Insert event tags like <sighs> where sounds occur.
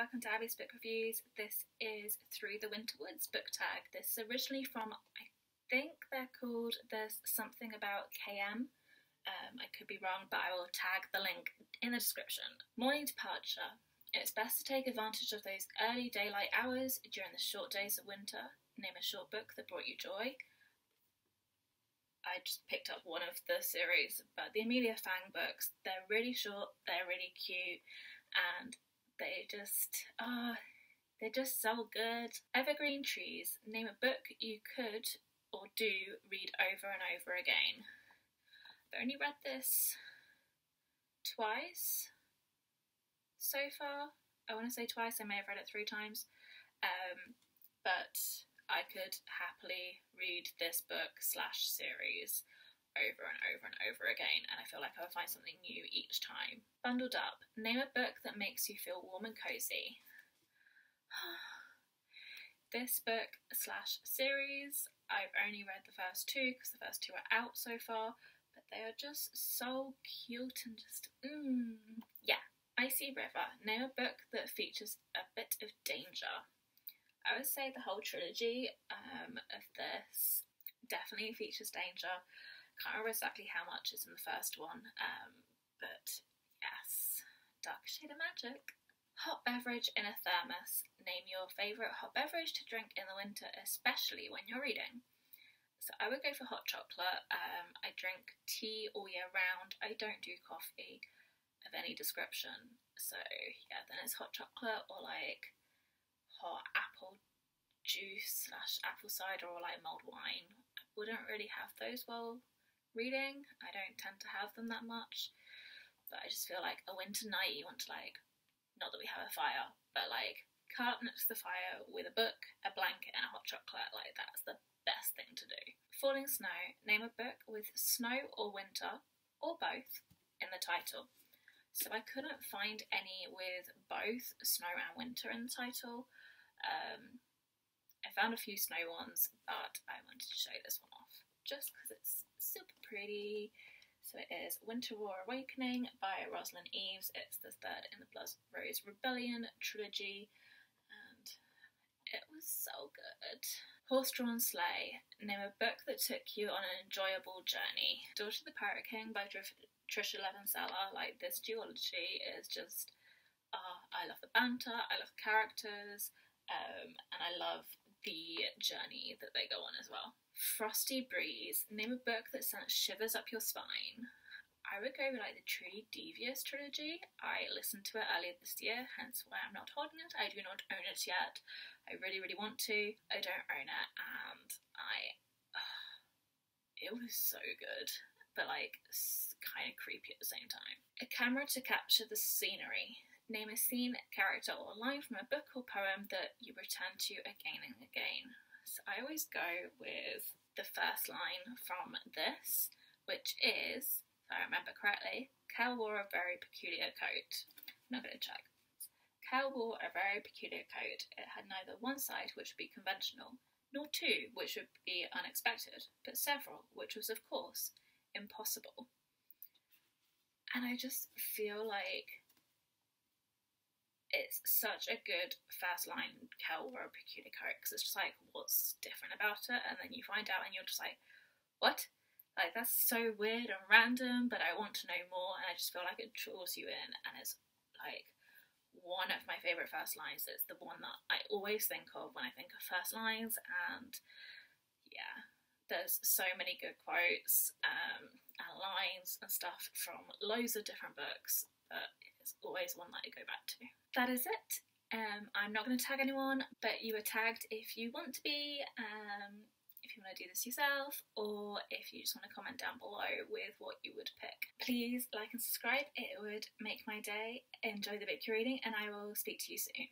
welcome to Abi's Book Reviews. This is Through the Winter Woods book tag. This is originally from, I think they're called There's Something About KM. Um, I could be wrong, but I will tag the link in the description. Morning Departure. It's best to take advantage of those early daylight hours during the short days of winter. Name a short book that brought you joy. I just picked up one of the series, but the Amelia Fang books, they're really short, they're really cute, and they just ah, uh, they're just so good. Evergreen Trees. Name a book you could or do read over and over again. I've only read this twice so far. I want to say twice. I may have read it three times, um, but I could happily read this book slash series over and over and over again, and I feel like I'll find something new each time. Bundled Up. Name a book that makes you feel warm and cozy. <sighs> this book slash series, I've only read the first two because the first two are out so far, but they are just so cute and just mmm. Yeah. Icy River. Name a book that features a bit of danger. I would say the whole trilogy um, of this definitely features danger. Can't remember exactly how much is in the first one, um, but yes, Dark Shade of Magic. Hot beverage in a thermos. Name your favourite hot beverage to drink in the winter, especially when you're reading. So I would go for hot chocolate. Um, I drink tea all year round. I don't do coffee of any description. So yeah, then it's hot chocolate or like hot apple juice slash apple cider or like mulled wine. I wouldn't really have those while reading. I don't tend to have them that much, but I just feel like a winter night you want to like, not that we have a fire, but like cut up next to the fire with a book, a blanket, and a hot chocolate. Like that's the best thing to do. Falling Snow. Name a book with snow or winter or both in the title. So I couldn't find any with both snow and winter in the title. Um, I found a few snow ones, but I wanted to show this one off just because it's super pretty. So it is Winter War Awakening by Rosalyn Eves. It's the third in the Blood Rose Rebellion trilogy, and it was so good. Horse Drawn Sleigh. Name a book that took you on an enjoyable journey. Daughter of the Pirate King by Tr- Tricia Levenseller. Like this duology is just, uh, I love the banter, I love characters, um, and I love the journey that they go on as well. Frosty Breeze. Name a book that sends shivers up your spine. I would go with like the Truly Devious trilogy. I listened to it earlier this year, hence why I'm not holding it. I do not own it yet. I really, really want to. I don't own it, and I. Uh, it was so good, but like kind of creepy at the same time. A camera to capture the scenery. Name a scene, character, or line from a book or poem that you return to again and again. So I always go with the first line from this, which is, if I remember correctly, Kell wore a very peculiar coat. I'm not going to check. Kell wore a very peculiar coat. It had neither one side, which would be conventional, nor two, which would be unexpected, but several, which was, of course, impossible. And I just feel like it's such a good first line Kell or a peculiar because it's just like what's different about it and then you find out and you're just like what like that's so weird and random but I want to know more and I just feel like it draws you in and it's like one of my favorite first lines it's the one that I always think of when I think of first lines and yeah there's so many good quotes um, and lines and stuff from loads of different books but it's always one that I go back to. That is it. Um, I'm not going to tag anyone, but you are tagged if you want to be, um, if you want to do this yourself, or if you just want to comment down below with what you would pick. Please like and subscribe, it would make my day. Enjoy the book you're reading, and I will speak to you soon.